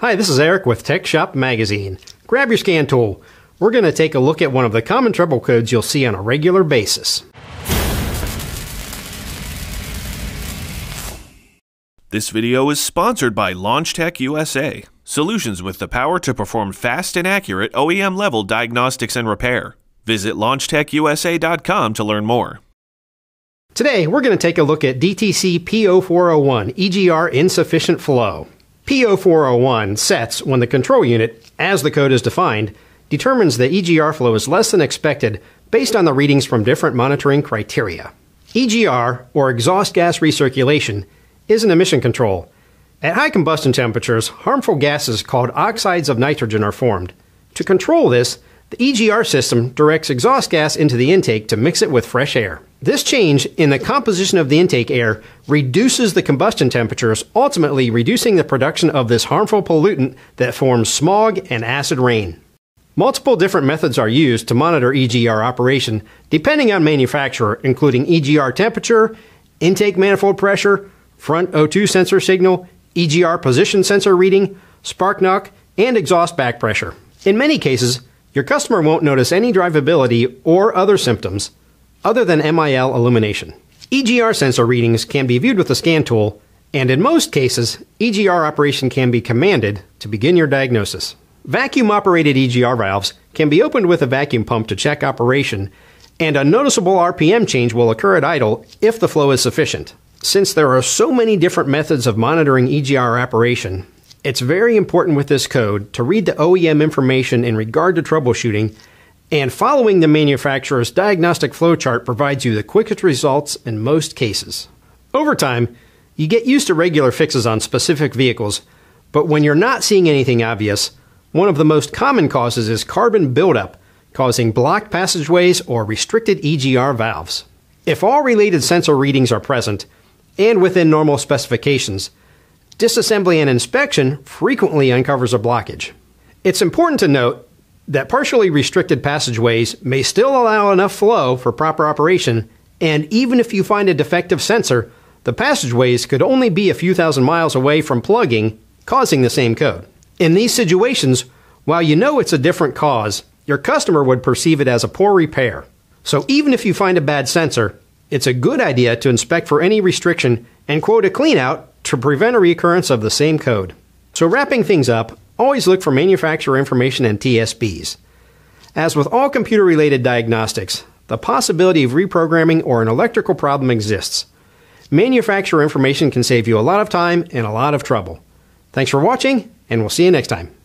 Hi, this is Eric with Tech Shop Magazine. Grab your scan tool. We're going to take a look at one of the common trouble codes you'll see on a regular basis. This video is sponsored by LaunchTech USA, solutions with the power to perform fast and accurate OEM level diagnostics and repair. Visit LaunchTechUSA.com to learn more. Today, we're going to take a look at DTC P0401 EGR insufficient flow. P0401 sets when the control unit, as the code is defined, determines the EGR flow is less than expected based on the readings from different monitoring criteria. EGR, or exhaust gas recirculation, is an emission control. At high combustion temperatures, harmful gases called oxides of nitrogen are formed. To control this, the EGR system directs exhaust gas into the intake to mix it with fresh air. This change in the composition of the intake air reduces the combustion temperatures, ultimately reducing the production of this harmful pollutant that forms smog and acid rain. Multiple different methods are used to monitor EGR operation depending on manufacturer, including EGR temperature, intake manifold pressure, front O2 sensor signal, EGR position sensor reading, spark knock, and exhaust back pressure. In many cases, your customer won't notice any drivability or other symptoms other than MIL illumination. EGR sensor readings can be viewed with the scan tool, and in most cases, EGR operation can be commanded to begin your diagnosis. Vacuum operated EGR valves can be opened with a vacuum pump to check operation, and a noticeable RPM change will occur at idle if the flow is sufficient. Since there are so many different methods of monitoring EGR operation, it's very important with this code to read the OEM information in regard to troubleshooting, and following the manufacturer's diagnostic flowchart provides you the quickest results in most cases. Over time, you get used to regular fixes on specific vehicles, but when you're not seeing anything obvious, one of the most common causes is carbon buildup, causing blocked passageways or restricted EGR valves. If all related sensor readings are present, and within normal specifications, disassembly and inspection frequently uncovers a blockage. It's important to note that partially restricted passageways may still allow enough flow for proper operation, and even if you find a defective sensor, the passageways could only be a few thousand miles away from plugging, causing the same code. In these situations, while you know it's a different cause, your customer would perceive it as a poor repair. So even if you find a bad sensor, it's a good idea to inspect for any restriction and quote a cleanout to prevent a recurrence of the same code. So, wrapping things up, always look for manufacturer information and TSBs. As with all computer related diagnostics, the possibility of reprogramming or an electrical problem exists. Manufacturer information can save you a lot of time and a lot of trouble. Thanks for watching, and we'll see you next time.